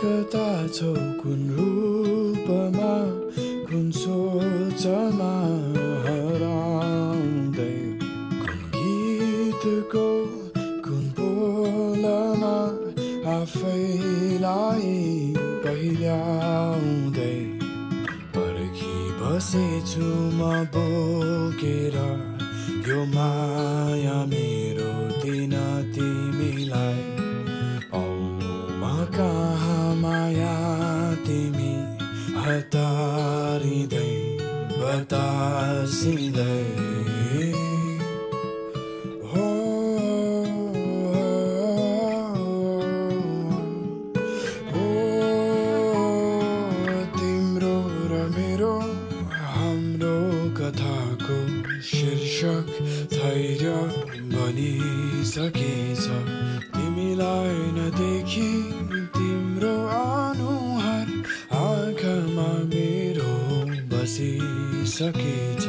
कता छौ कुन रूपमा कुन सोचमा हराउँदै कुन गीतको कुन बोलमा आफैलाई पहिल्याउँदै पर्खी बसेछु म बोकेर यो माया मेरो दिन हतारिँदै बतासिँदै हो तिम्रो र मेरो हाम्रो कथाको शीर्षक धैर्य बनिसकेछ। तिमीलाई नदेखि तिम्रो अनुहार बसिसकेछ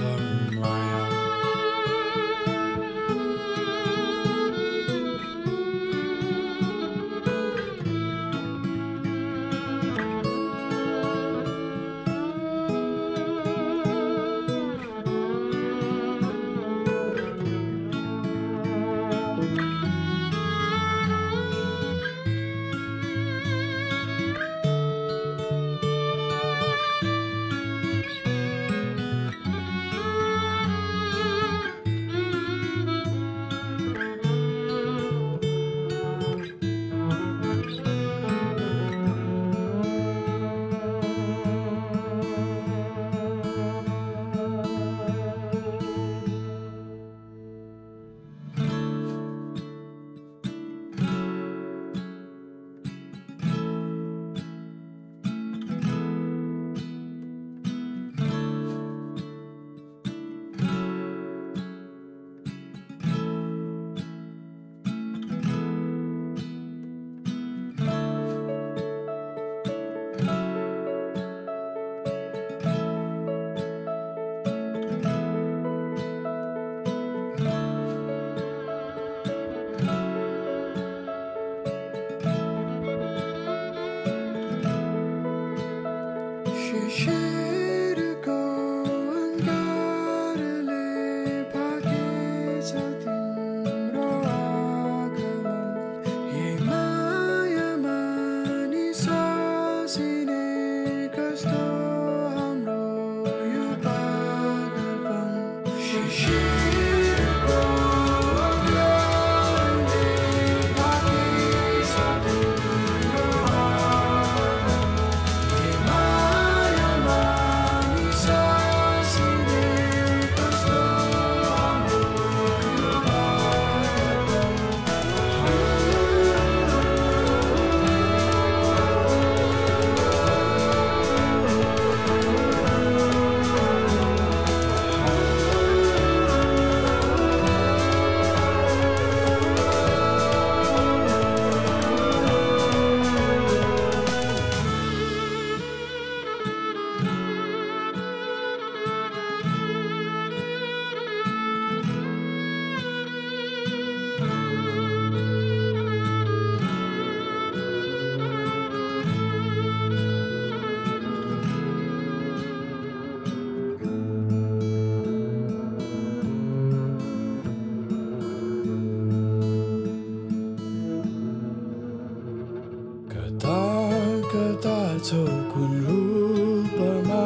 छौ कुन रूपमा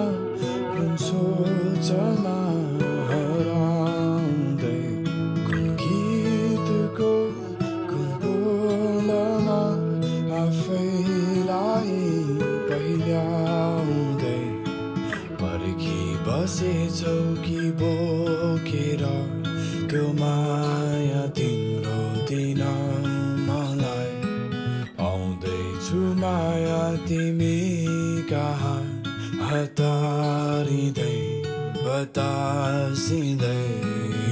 कुन सोचमा हराउँदै कुन गीतको कुन बोलमा आफैलाई पहिल्याउँदै पर्खी बसेछौ कि बोकेर त्यो माया तिम्रो holiday, but I see they